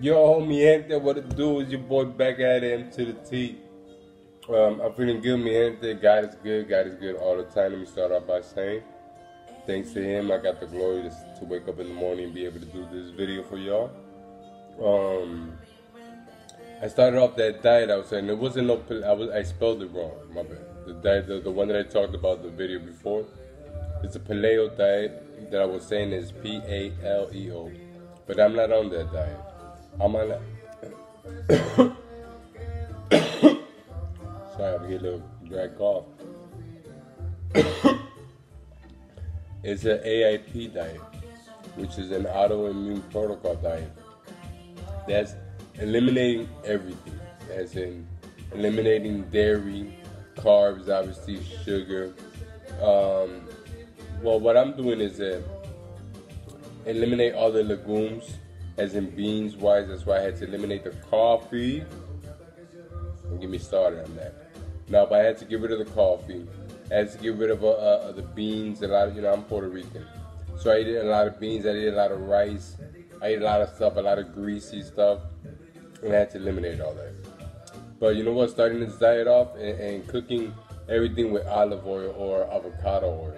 Yo, mi gente, what it do is your boy back at him to the T. Um, I'm feeling good, mi gente. God is good. God is good all the time. Let me start off by saying, thanks to Him, I got the glory to, to wake up in the morning and be able to do this video for y'all. Um, I started off that diet. I was saying it wasn't no. I was I spelled it wrong. My bad. The diet, the, the one that I talked about the video before, it's a paleo diet that I was saying is P A L E O, but I'm not on that diet. I'm on. A, Sorry, I'm getting a little dry cough. it's an AIP diet, which is an autoimmune protocol diet. That's eliminating everything. As in eliminating dairy, carbs, obviously sugar. Um, well, what I'm doing is uh, eliminate all the legumes, as in beans wise. That's why I had to eliminate the coffee. Don't get me started on that. Now, if I had to get rid of the coffee, I had to get rid of uh, uh, the beans. A lot of, you know, I'm Puerto Rican. So I ate a lot of beans, I ate a lot of rice, I ate a lot of stuff, a lot of greasy stuff, and I had to eliminate all that. But you know what? Starting this diet off and, and cooking everything with olive oil or avocado oil.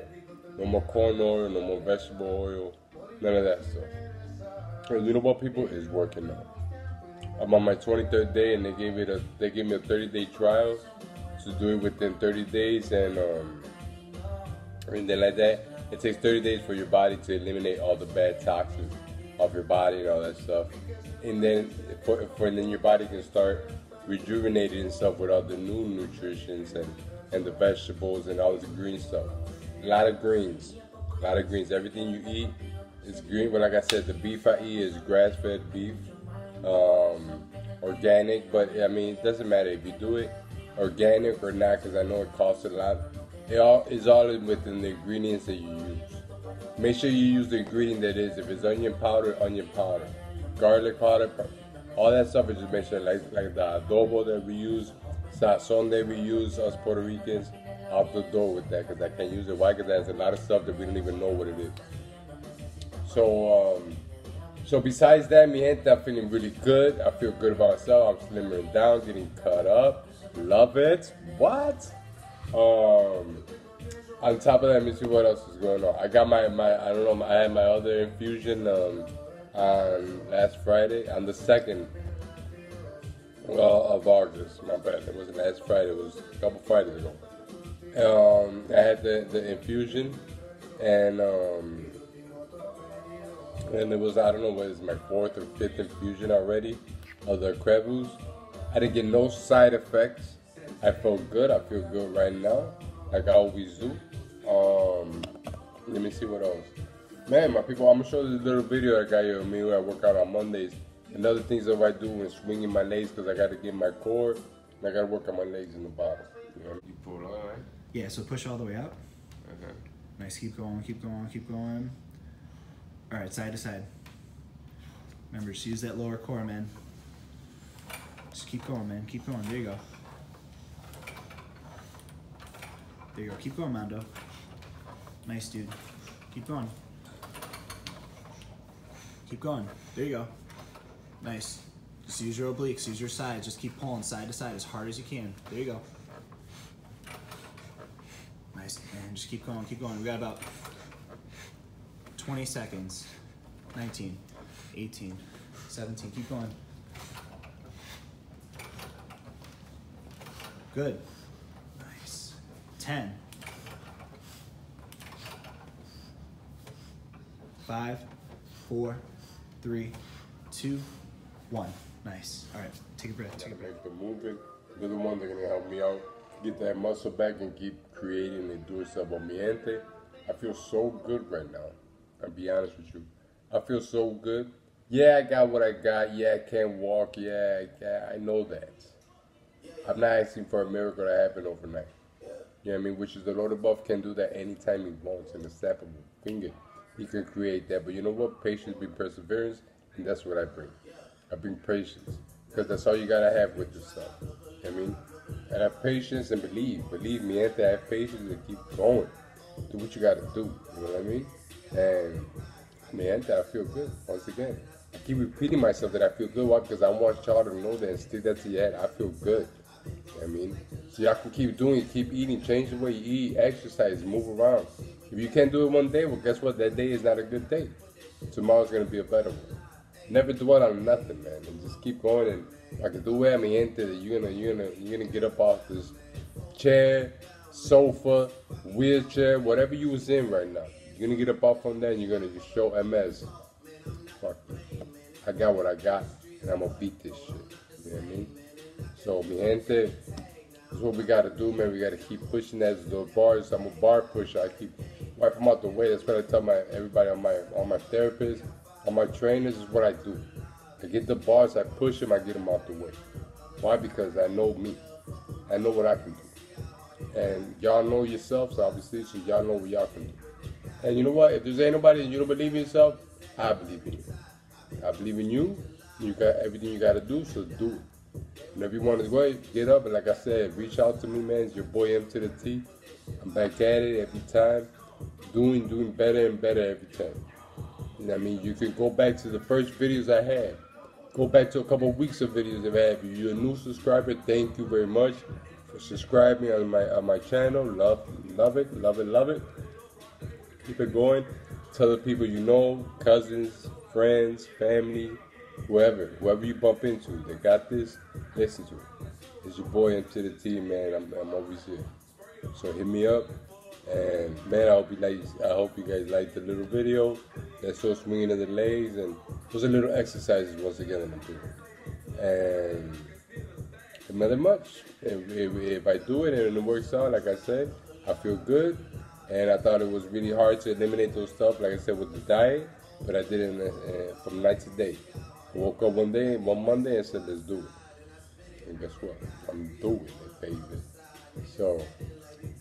No more corn oil, no more vegetable oil, none of that stuff. And what, people is working now. I'm on my 23rd day, and they gave it a they gave me a 30 day trial to do it within 30 days, and um, and then like that, it takes 30 days for your body to eliminate all the bad toxins off your body and all that stuff, and then for, for then your body can start rejuvenating itself with all the new nutritions and and the vegetables and all the green stuff. A lot of greens, a lot of greens. Everything you eat is green. But like I said, the beef I eat is grass-fed beef, um, organic. But I mean, it doesn't matter if you do it organic or not, because I know it costs a lot. It all is all within the ingredients that you use. Make sure you use the ingredient that is. If it's onion powder, onion powder, garlic powder, all that stuff is just make sure like like the adobo that we use, sazon that we use, us Puerto Ricans, out the door with that because I can't use it. Why? Because there's a lot of stuff that we don't even know what it is. So um, so besides that, me gente, I'm feeling really good. I feel good about myself. I'm slimming down, getting cut up. Love it. What? Um, on top of that, let me see what else is going on. I got my, my I don't know, I had my other infusion um, on last Friday, on the 2nd well, of August. My bad, it wasn't last Friday, it was a couple Fridays ago. Um, I had the, the infusion, and um, and it was, I don't know, what is my fourth or fifth infusion already of the Ocrevus. I didn't get no side effects. I felt good. I feel good right now, like I always do. Um, let me see what else. Man, my people, I'm gonna show you this little video I got here of me where I work out on Mondays. And other things that I do when swinging my legs because I got to get my core and I got to work on my legs in the bottom. You know, you pull on, right? Yeah, so push all the way up. Okay. Nice, keep going, keep going, keep going. All right, side to side. Remember, just use that lower core, man. Just keep going, man. Keep going. There you go. There you go. Keep going, Mando. Nice, dude. Keep going. Keep going. There you go. Nice. Just use your obliques. Use your sides. Just keep pulling side to side as hard as you can. There you go. Nice. And just keep going. Keep going. We got about 20 seconds. 19, 18, 17. Keep going. Good. Nice. 10. 5, 4, 3, 2, 1. Nice. All right. Take a breath. Take a breath. Make the movement. They're the ones that are gonna help me out, get that muscle back and keep creating and doing. But mi gente, I feel so good right now. I'll be honest with you. I feel so good. Yeah, I got what I got. Yeah, I can't walk. Yeah, I, I know that. I'm not asking for a miracle to happen overnight. You know what I mean? Which is the Lord above can do that anytime he wants in a snap of a finger. He can create that. But you know what? Patience be perseverance, and that's what I bring. I bring patience. Because that's all you gotta have with this stuff. You know I mean? And have patience and believe. Believe me, and to have patience and keep going. Do what you gotta do. You know what I mean? And man, I feel good once again. I keep repeating myself that I feel good. Why? Because I want y'all to know that and stick that to your head. I feel good. I mean, so y'all can keep doing it, keep eating, change the way you eat, exercise, move around. If you can't do it one day, well, guess what? That day is not a good day. Tomorrow's gonna be a better one. Never dwell on nothing, man, and just keep going. And I can do it, mi gente, that you're gonna, you're gonna, you're gonna get up off this chair, sofa, wheelchair, whatever you was in right now. You're gonna get up off on that, and you're gonna just show MS. Fuck, I got what I got, and I'm gonna beat this shit. You know what I mean? So, mi gente, this is what we gotta do, man. We gotta keep pushing that the bars. I'm a bar pusher. I keep wipe them out the way. That's what I tell my everybody on my on my therapists, on my trainers. Is what I do. I get the bars, I push them, I get them out the way. Why? Because I know me. I know what I can do. And y'all know yourselves, obviously, so y'all know what y'all can do. And you know what? If there's ain't nobody you don't believe in yourself, I believe in you. I believe in you. You got everything you got to do, so do it. And if you want to go, get up and like I said, reach out to me, man. It's your boy M to the T. I'm back at it every time, doing doing better and better every time. Know I mean? You can go back to the first videos I had. Go back to a couple of weeks of videos I've had. If you're a new subscriber, thank you very much for subscribing on my on my channel. Love love it, love it, love it. Keep it going. Tell the people you know, cousins, friends, family, whoever, whoever you bump into, they got this, listen to it. It's your boy into the team, man. I'm, I'm always here. So hit me up. And man, I hope you like. I hope you guys liked the little video. That's so swinging of the legs and those are little exercises once again I'm doing. And nothing much. If, if, if I do it and it works out, like I said, I feel good. And I thought it was really hard to eliminate those stuff, like I said, with the diet. But I did it uh, from night to day. I woke up one day, one Monday, and said, let's do it. And guess what? I'm doing it, baby. So,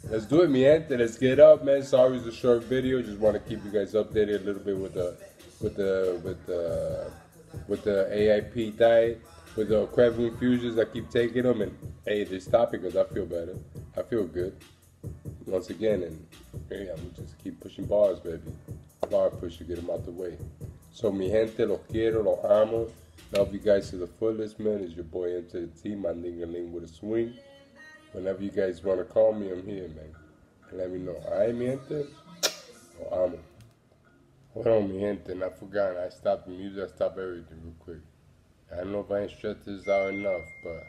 let's do it, mi. Let's get up, man. Sorry it's a short video. Just want to keep you guys updated a little bit with the, with the, with the, with the AIP diet, with the crab infusions. I keep taking them, and hey, they stop it because I feel better. I feel good. Once again, and hey, I'm just keep pushing bars, baby. Bar push to get them out the way. So, mi gente, los quiero, los amo. Love you guys to the fullest, man. It's your boy into the team, my nigga ling with a swing. Whenever you guys want to call me, I'm here, man. Let me know. Alright, mi gente? Los amo. Hold on, mi gente, and I forgot. I stopped the music, I stopped everything real quick. I don't know if I stressed this out enough, but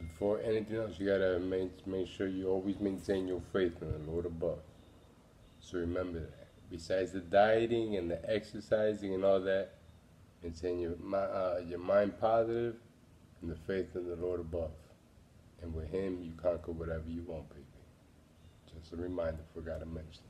before anything else, you gotta make, make sure you always maintain your faith in the Lord above. So remember that besides the dieting and the exercising and all that, maintain your, uh, your mind positive and the faith in the Lord above. And with Him, you conquer whatever you want, baby. Just a reminder, forgot to mention.